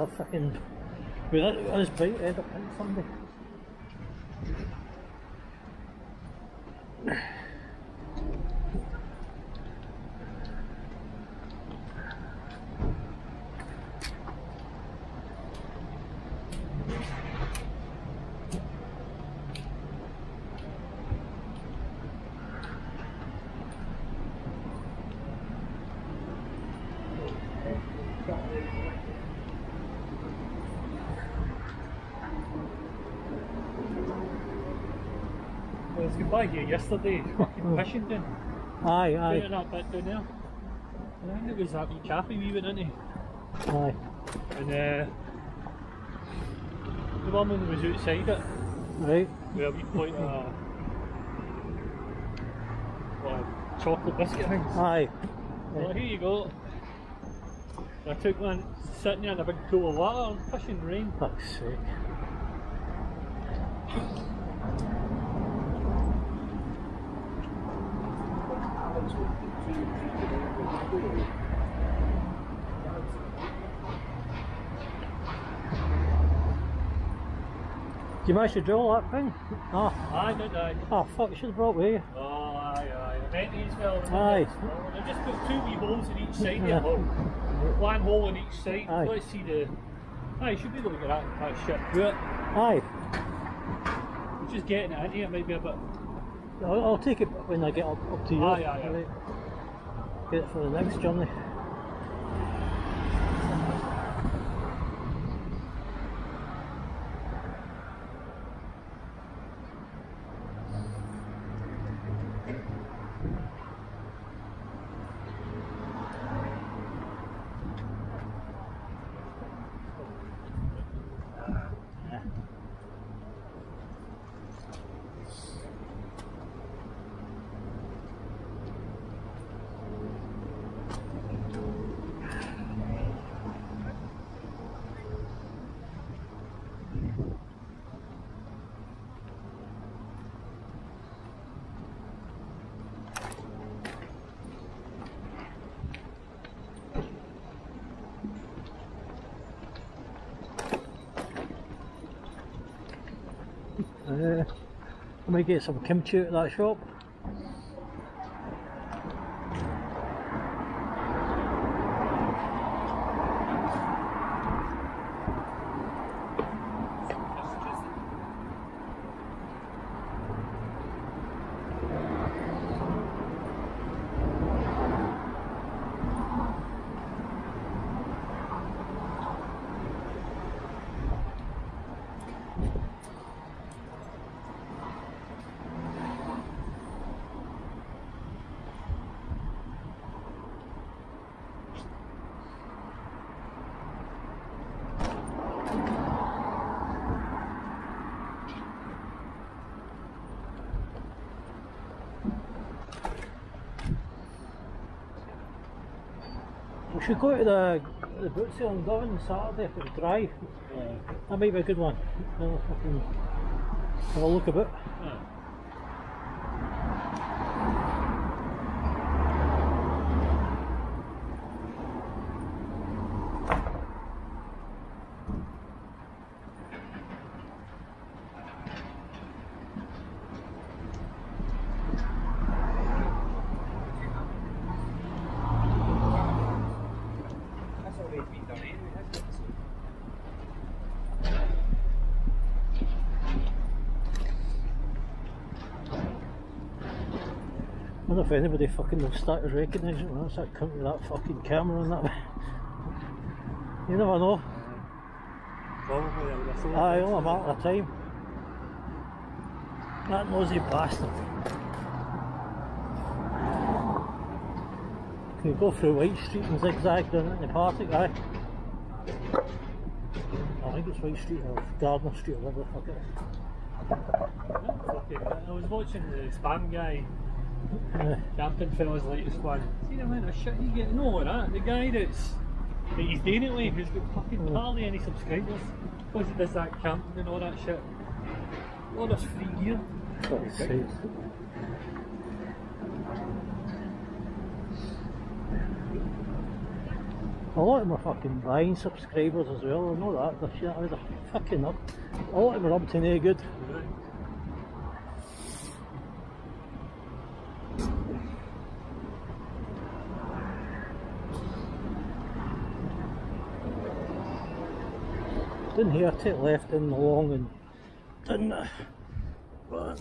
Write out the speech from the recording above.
a fucking. With this bike, end up hitting somebody. Going by here yesterday, fucking fishing down. Aye, Down aye, in that bit down there. And I think it was that wee cafe we went into. aye. And uh, the woman was outside it Right. with a wee point of what, a chocolate biscuit thing. Aye. Well, here you go. I took one sitting there in a big pool of water and fishing rain. Fuck's sake. You manage to drill that thing? Oh, Aye, did I? oh fuck, you should have brought with you. Oh, aye, aye. I meant these well. Aye. Oh, they just put two wee holes in each side Yeah. look. Oh. One hole in each side. Aye. Let's see the. Aye, you should be able to get that, that shit through it. Aye. Just getting it in here might be a bit. I'll, I'll take it when I get up, up to you. Ah, aye, aye. Get it for the next journey. Uh, I might get some kimchi at that shop. We should go to the the boot sale in Govan Saturday for the drive. That might be a good one. We'll have a look a bit. I wonder if anybody fucking will recognising it start coming with that fucking camera and that. You never know. Probably, I would have thought. Aye, only a matter of time. That nosy bastard. Can you go through White Street and zigzag down in the Partick, aye? I think it's White Street or Gardner Street or whatever the fuck it is. I was watching the spam guy Captain fella's latest one. See the amount of shit you get no that. The guy that's that he's doing it with, who's got fucking hardly any subscribers, Was it this that camping and all that shit. All this free gear. A lot of them are fucking buying subscribers as well, I know that, they're, they're fucking up. A lot of them are up to no good. Didn't hurt it, left in the long and didn't it? But